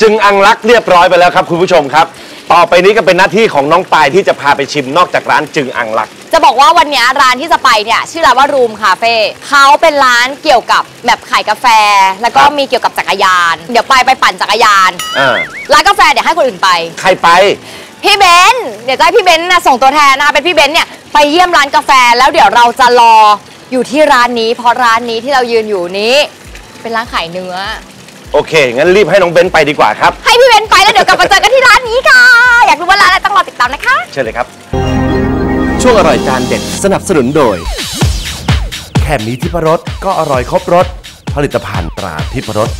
จึงอังลักเรียบร้อยไปแล้วครับคุณผู้ชมครับ ต่อไปนี้ก็เป็นหน้าที่ของน้องปายที่จะพาไปชิมนอกจากร้านจึงอังลัก จะบอกว่าวันเนี้ยร้านที่จะไปเนี่ยชื่อร้านว่า Room Café เขาเป็นร้านเกี่ยวกับแบบขายกาแฟ แล้วก็ครับ มีเกี่ยวกับจักรยาน เดี๋ยวไปไปปั่นจักรยาน อ่าร้านกาแฟเดี๋ยวให้คนอื่นไป ใครไป พี่เบนซ์เดี๋ยวจะให้พี่เบนซ์นะส่งตัวแทนนะคะเป็นพี่เบนซ์เนี่ยไปเยี่ยมร้านกาแฟแล้วเดี๋ยวเราจะรออยู่ที่ร้านนี้ เพราะร้านนี้ที่เรายืนอยู่นี้ เป็นร้านขายเนื้อ โอเค งั้นรีบให้น้องเบนซ์ไปดีกว่าครับ ให้พี่เบนซ์ไปแล้วเดี๋ยวกลับมาเจอกันที่ร้านนี้ค่ะ อยากรู้ว่าร้านอะไรต้องรอติดตามนะคะ เชิญเลยครับ ช่วงอร่อยจานเด็ดสนับสนุนโดย แค่มีทิพรสก็อร่อยครบรสผลิตภัณฑ์ตราทิพรส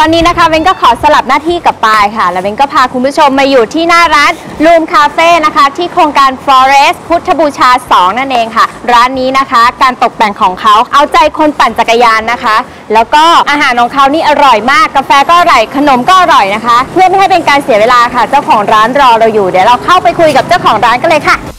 ตอนนี้นะคะเบนก็ขอสลับหน้าที่กับปายค่ะ แล้วเบนก็พาคุณผู้ชมมาอยู่ที่หน้าร้านลูมคาเฟ่นะคะ ที่โครงการ Forest พุทธบูชา 2 นั่นเองค่ะ ร้านนี้นะคะ การตกแต่งของเขาเอาใจคนปั่นจักรยานนะคะ แล้วก็อาหารของเขานี่อร่อยมาก กาแฟก็อร่อย ขนมก็อร่อยนะคะ เพื่อไม่ให้เป็นการเสียเวลาค่ะ เจ้าของร้านรอเราอยู่ เดี๋ยวเราเข้าไปคุยกับเจ้าของร้านกันเลยค่ะ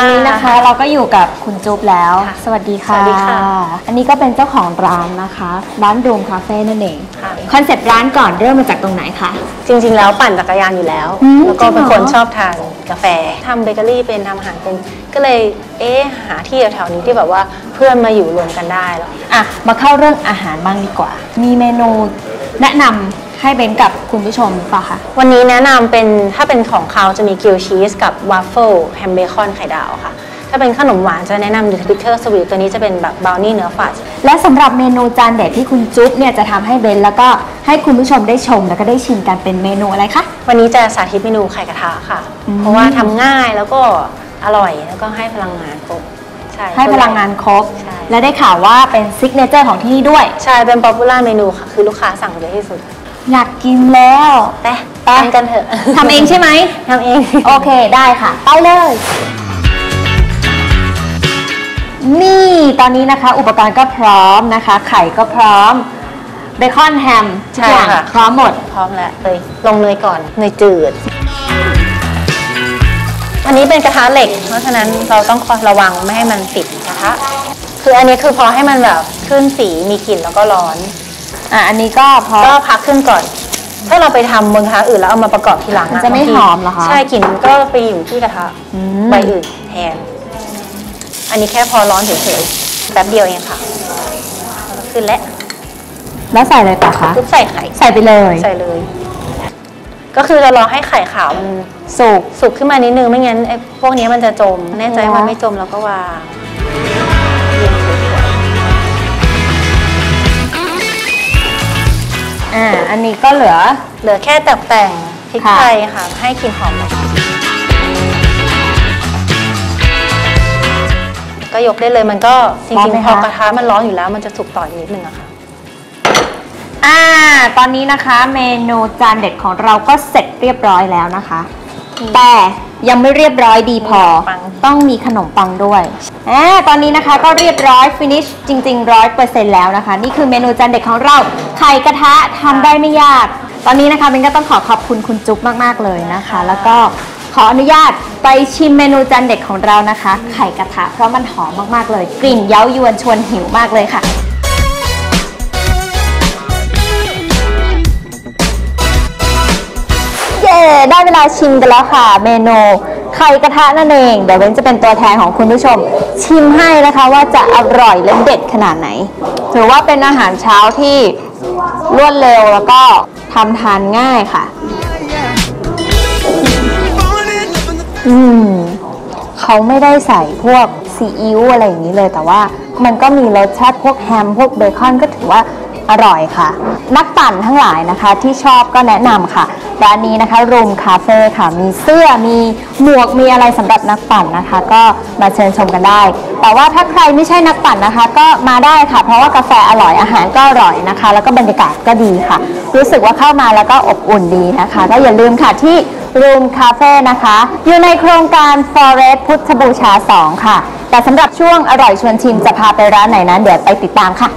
อ่าตอนนี้นะคะเราก็อยู่กับคุณจุ๊บแล้ว สวัสดีค่ะ สวัสดีค่ะ อันนี้ก็เป็นเจ้าของร้านนะคะ ร้าน Room Café นั่นเองค่ะ concept ร้านก่อนเริ่มมาจากตรงไหนคะ จริงๆ แล้วปั่นจักรยานอยู่แล้วอืมแล้วก็เป็นจริงเหรอคนชอบทานกาแฟทำเบเกอรี่เป็นทำอาหารเป็น ก็เลยเอ๊ะหาที่แถวๆนี้ที่แบบว่าเพื่อนมาอยู่รวมกันได้แล้วอะมาเข้าเรื่องอาหารบ้างดีกว่า มีเมนูแนะนำ ให้เบนกับคุณผู้ชมป่ะคะวันนี้แนะนำเป็นถ้าเป็นของเขาจะมี grilled cheese กับวาฟเฟิลแฮมเบคอนไข่ดาวค่ะ ถ้าเป็นขนมหวานจะแนะนำ bittersweet ตัวนี้จะเป็นแบบบราวนี่เนื้อ fudge และสำหรับเมนูจานเด็ดที่คุณจุ๊บเนี่ยจะทำให้เบนแล้วก็ให้คุณผู้ชมได้ชมแล้วก็ได้ชิมกันเป็นเมนูอะไรคะวันนี้จะสาธิตเมนูไข่กระทะค่ะอืมเพราะว่าทำง่ายแล้วก็อร่อยแล้วก็ให้พลังงานครบใช่ให้พลังงานครบใช่และได้ข่าวว่าเป็น signature ของที่นี่ด้วย ใช่ เป็น popular menu ค่ะ คือลูกค้าสั่งเยอะที่สุด อยากกินแล้วไปไปทำกันเถอะทำเองใช่ไหมทำเอง โอเคได้ค่ะ ไปเลย นี่ตอนนี้นะคะ อุปกรณ์ก็พร้อมนะคะ ไข่ก็พร้อมเบคอนแฮมทุกอย่างใช่ค่ะ พร้อมหมด พร้อมแล้วเลยลงเนยก่อนเนยจืด อันนี้เป็นกระทะเหล็ก เพราะฉะนั้นเราต้องคอยระวังไม่ให้มันติดกระทะคืออันนี้คือพอให้มันแบบขึ้นสีมีกลิ่นแล้วก็ร้อน อะอันนี้ก็พอก็พักขึ้นก่อน ถ้าเราไปทำบนกระทะอื่นแล้วเอามาประกอบทีหลังมันจะไม่บางทีหอมเหรอคะ ใช่กลิ่นก็ไปอยู่ที่กระทะอืมใบอื่นแทน อันนี้แค่พอร้อนเฉยๆแป๊บเดียวเองค่ะ ขึ้นแล้วแล้วใส่อะไรต่อคะปุ๊บใส่ไข่ ใส่ไปเลยใส่เลย ก็คือจะรอให้ไข่ขาวมันสุก สุกขึ้นมานิดนึงไม่งั้นไอ้พวกนี้มันจะจม แน่ใจว่าเหรอไม่จมเราก็วาง อ่าอันนี้ก็เหลือๆเหลือแค่แต่แต่งพริกค่ะไทยค่ะ ให้กลิ่นหอมหน่อยก็ยกได้เลยมันก็จริงๆพอกระทะมันร้อนอยู่แล้ว มันจะสุกต่ออีกนิดนึงอะค่ะ อ่า ตอนนี้นะคะ เมนูจานเด็ดของเราก็เสร็จเรียบร้อยแล้วนะคะ แต่ยังไม่เรียบร้อยดีพอปังต้องมีขนมปังด้วยอ่าตอนนี้นะคะก็เรียบร้อยฟินิชจริงๆร้อยเปอร์เซ็นต์แล้วนะคะ นี่คือเมนูจานเด็ดของเราไข่กระทะทำได้ไม่ยาก ตอนนี้นะคะเบนก็ต้องขอขอบคุณคุณจุ๊บมากๆเลยนะคะ แล้วก็ขออนุญาตไปชิมเมนูจานเด็ดของเรานะคะ ไข่กระทะเพราะมันหอมมากๆเลย กลิ่นเย้ายวนชวนหิวมากเลยค่ะ ได้เวลาชิมกันแล้วค่ะ เมนูไข่กระทะนั่นเอง เดี๋ยวเบนจะเป็นตัวแทนของคุณผู้ชม ชิมให้นะคะว่าจะอร่อยและเด็ดขนาดไหน ถือว่าเป็นอาหารเช้าที่รวดเร็วแล้วก็ทำทานง่ายค่ะ อืมเขาไม่ได้ใส่พวกซีอิ๊วอะไรอย่างนี้เลย แต่ว่ามันก็มีรสชาติพวกแฮมพวกเบคอนก็ถือว่า อร่อยค่ะ นักปั่นทั้งหลายนะคะที่ชอบก็แนะนำค่ะ ร้านนี้นะคะรูมคาเฟ่ค่ะ มีเสื้อมีหมวกมีอะไรสำหรับนักปั่นนะคะ ก็มาเชิญชมกันได้ แต่ว่าถ้าใครไม่ใช่นักปั่นนะคะ ก็มาได้ค่ะ เพราะว่ากาแฟอร่อยอาหารก็อร่อยนะคะ แล้วก็บรรยากาศก็ดีค่ะ รู้สึกว่าเข้ามาแล้วก็อบอุ่นดีนะคะ ก็อย่าลืมค่ะที่รูมคาเฟ่นะคะ อยู่ในโครงการ Forest พุทธบูชา 2 ค่ะ แต่สำหรับช่วงอร่อยชวนชิมจะพาไปร้านไหนนั้น เดี๋ยวไปติดตามค่ะ